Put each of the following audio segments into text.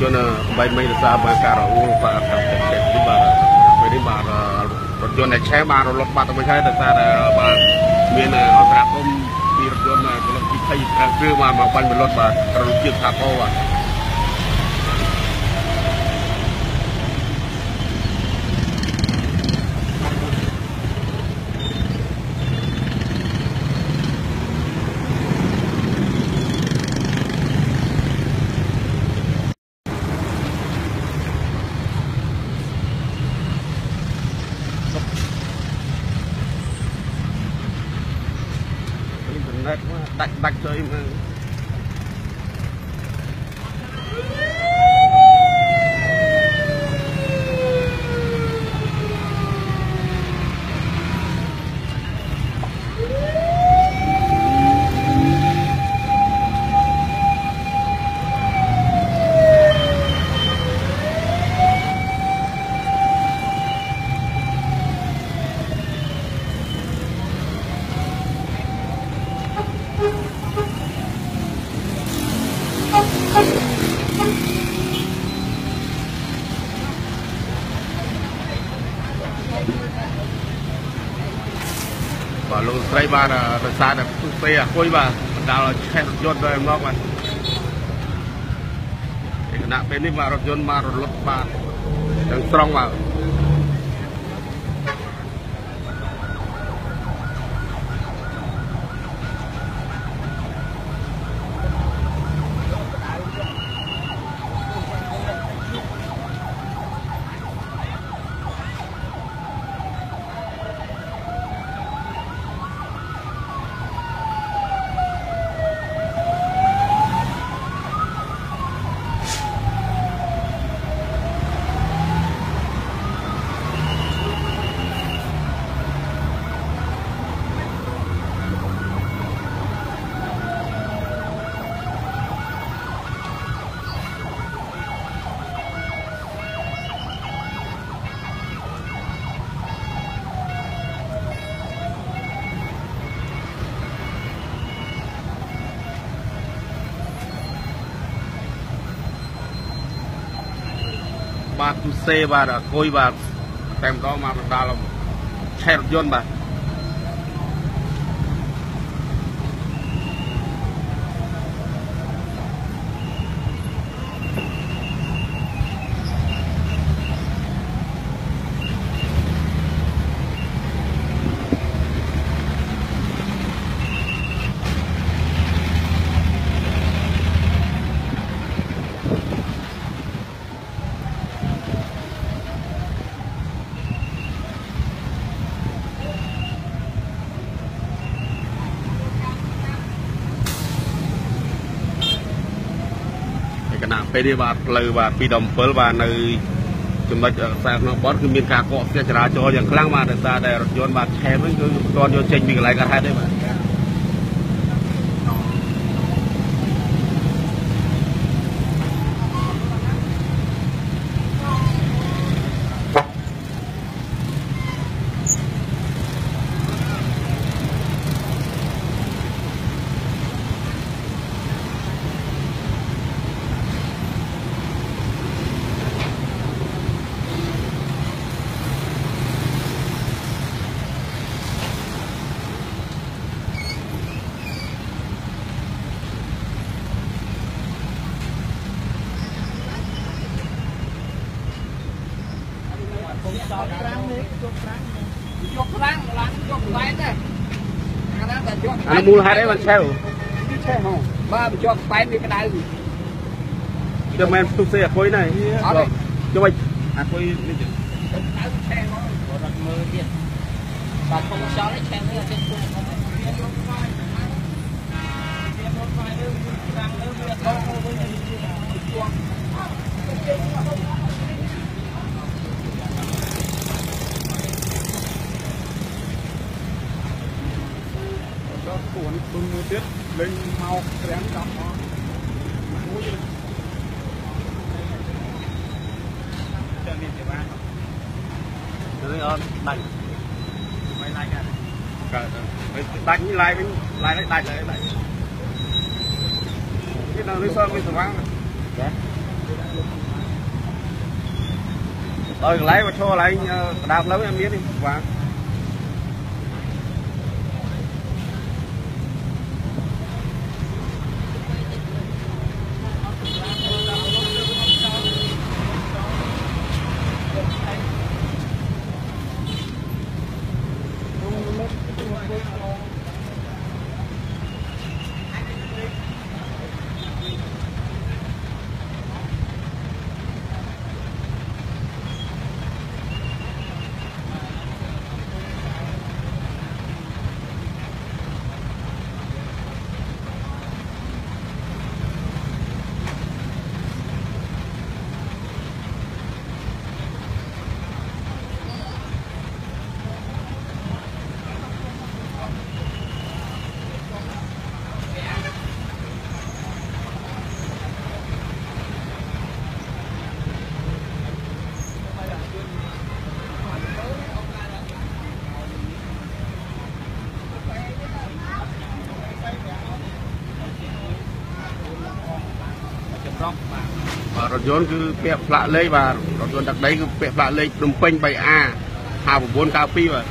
ជនបែបមិនរសារបានការរអ៊ូបាទតាមចិត្តចិត្តនេះបាទពេលនេះបាទរថយន្តដែលឆេះបាទរលត់បាត់ទៅវិញហើយដោយសារតែបាទមានអន្តរាគមពីរថយន្តកន្លងពី20គ្រឿងបាទមកបាញ់បលត់បាទរលត់ជាតិថាពោបាទ ណែតដាច់ បាទលោកស្រីបាទដោយសារតែពុះពេអគុយបាទបណ្ដាលឲ្យឆេះរថយន្តទៅមកបាទឯគណៈពេលនេះបាទរថយន្តបាទរលត់បាទទាំងស្រុងបាទ បាទទុសេបាទអគុយបាទតែម្ដងមកបណ្ដាលឆេះរថយន្តបាទ ឯគណៈពេលនេះបាទផ្លូវបាទ2ដល់7បាទនៅចំណុចខ្សែក្នុងបត់គឺមានការកកស្ទះចរាចរណ៍យ៉ាងខ្លាំងបាទដោយសារតែរថយន្តបាទឆេះវិញគឺមិនទាន់យកចេញពីកន្លែងកើតហេតុទេបាទ ដល់ប្រាំនេះយកប្រាំយកប្រាំឡើងយកខ្លែងទេអាហ្នឹងតែយកអានោះមូលហេតុអីបានឆេះនេះឆេះហ៎បើបញ្ជាប់ខ្លែងវាក្តៅគឺមិនទុសេអគុយណាជួយអគុយនេះក្តៅឆេះហ៎រត់មើលទៀតបាទខ្ញុំខ្យល់ឆេះនេះអត់ចេះធ្វើខ្ញុំវាយកខ្លែងវាយកខ្លែងលើប្រាំលើវាអត់ទៅវិញជាប់ ដល់ ពួនទុនមួយទៀតលេងមកក្រាំងដល់មកមួយចានេះទេបានទៅអត់ដាច់មិនឡាយกันកើតដាច់នេះឡាយវិញឡាយដាច់ហើយដាច់នេះដល់នេះសល់មានស្វាងចាដល់កន្លែងមកឈរកន្លែងកណ្ដាលផ្លូវអត់មានទេបាទ បាទបាទរថយន្តគឺពាក់ផ្លាកលេខបាទរថយន្តទឹកដីគឺពាក់ផ្លាកលេខភ្នំពេញ 3A 5992បាទ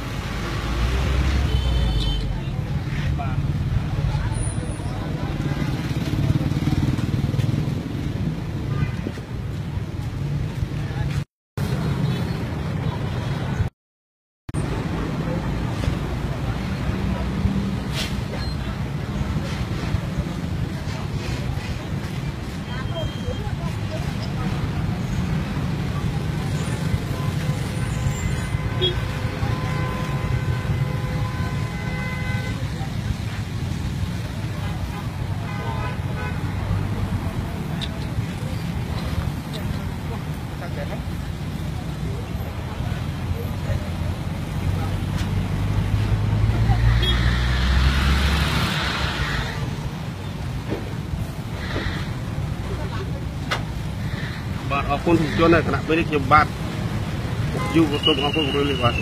បាទបាទអរគុណทุกជននៅគណៈពេលនេះខ្ញុំបាទយូរសូមអរគុណគោរពលាបាទ